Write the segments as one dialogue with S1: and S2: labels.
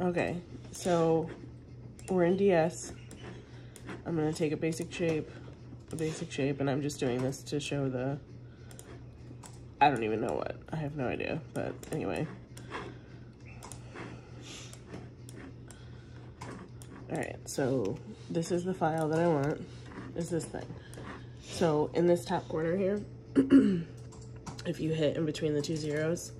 S1: Okay, so we're in DS. I'm gonna take a basic shape, a basic shape, and I'm just doing this to show the, I don't even know what, I have no idea, but anyway. All right, so this is the file that I want, is this thing. So in this top corner here, if you hit in between the two zeros,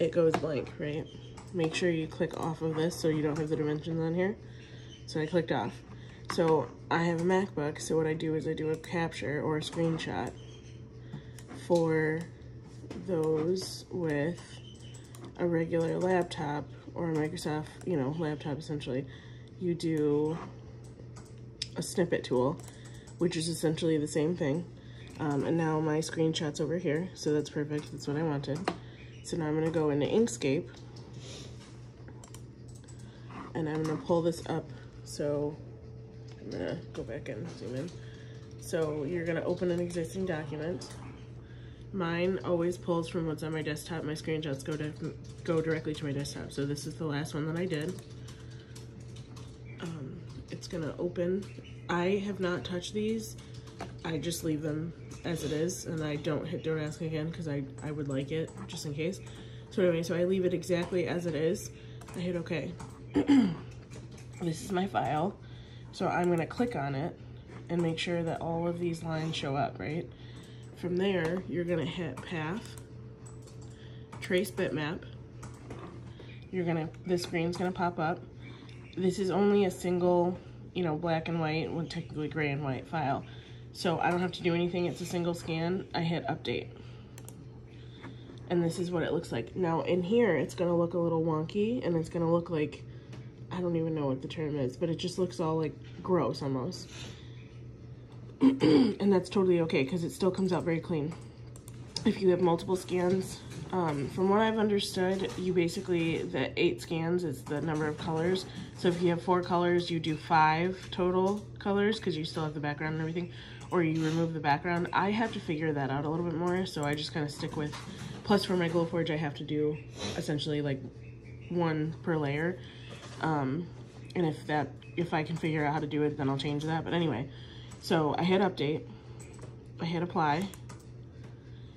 S1: it goes blank, right? Make sure you click off of this so you don't have the dimensions on here. So I clicked off. So I have a MacBook, so what I do is I do a capture or a screenshot for those with a regular laptop or a Microsoft, you know, laptop essentially. You do a snippet tool, which is essentially the same thing. Um, and now my screenshot's over here, so that's perfect, that's what I wanted. So now I'm gonna go into Inkscape, and I'm gonna pull this up, so I'm gonna go back and zoom in. So you're gonna open an existing document. Mine always pulls from what's on my desktop. My screenshots go to go directly to my desktop. So this is the last one that I did. Um, it's gonna open. I have not touched these. I just leave them as it is and I don't hit don't ask again because I, I would like it just in case. So anyway, so I leave it exactly as it is. I hit okay. this is my file. So I'm gonna click on it and make sure that all of these lines show up, right? From there, you're gonna hit path, trace bitmap. You're gonna, this screen's gonna pop up. This is only a single, you know, black and white, well, technically gray and white file. So I don't have to do anything, it's a single scan. I hit update. And this is what it looks like. Now in here, it's gonna look a little wonky and it's gonna look like, I don't even know what the term is, but it just looks all like gross almost. and that's totally okay because it still comes out very clean. If you have multiple scans, um, from what I've understood, you basically, the eight scans is the number of colors. So if you have four colors, you do five total colors because you still have the background and everything or you remove the background. I have to figure that out a little bit more, so I just kind of stick with, plus for my Glowforge I have to do essentially like one per layer. Um, and if that, if I can figure out how to do it, then I'll change that. But anyway, so I hit update, I hit apply.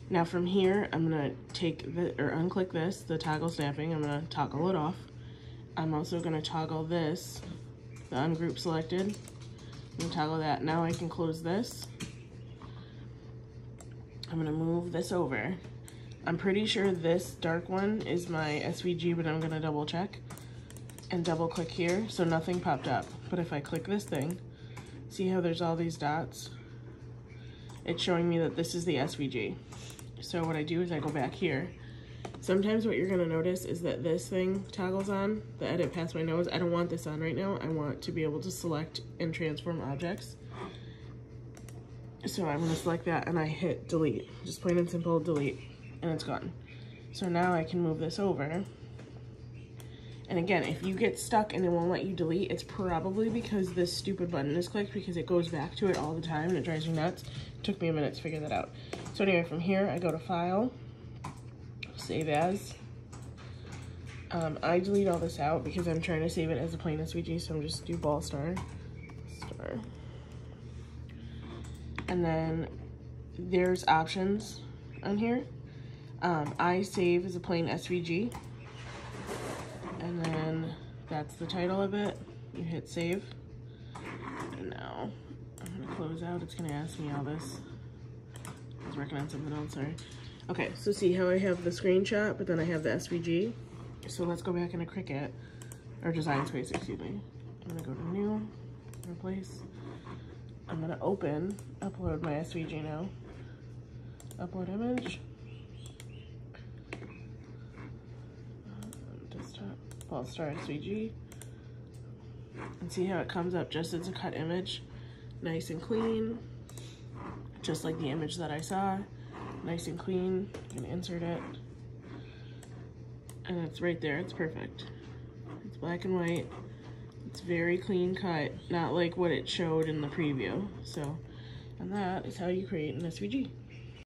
S1: Now from here, I'm gonna take the, or unclick this, the toggle snapping, I'm gonna toggle it off. I'm also gonna toggle this, the ungroup selected, and toggle that. Now I can close this. I'm gonna move this over. I'm pretty sure this dark one is my SVG, but I'm gonna double check and double click here so nothing popped up. But if I click this thing, see how there's all these dots? It's showing me that this is the SVG. So what I do is I go back here Sometimes what you're gonna notice is that this thing toggles on, the edit paths by nodes. I don't want this on right now. I want to be able to select and transform objects. So I'm gonna select that and I hit delete. Just plain and simple delete and it's gone. So now I can move this over. And again, if you get stuck and it won't let you delete, it's probably because this stupid button is clicked because it goes back to it all the time and it drives me nuts. It took me a minute to figure that out. So anyway, from here, I go to File, save as. Um, I delete all this out because I'm trying to save it as a plain SVG, so I'm just do ball star, star. And then there's options on here. Um, I save as a plain SVG. That's the title of it. You hit save. And now I'm gonna close out. It's gonna ask me all this. I was working on something else, sorry. Okay, so see how I have the screenshot, but then I have the SVG. So let's go back into Cricut, or Design Space, excuse me. I'm gonna go to New, Replace. I'm gonna open, upload my SVG now. Upload image. Ball Star SVG. And see how it comes up just as a cut image. Nice and clean, just like the image that I saw nice and clean. Can insert it. And it's right there, it's perfect. It's black and white. It's very clean cut, not like what it showed in the preview. So, and that is how you create an SVG.